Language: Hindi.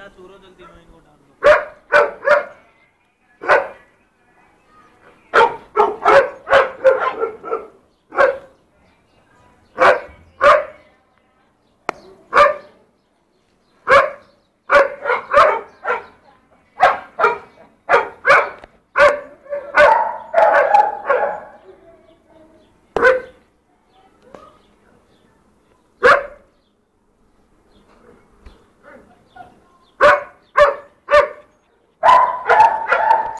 ठंडा अंडा चूरो जल्दी मैं इनको डाल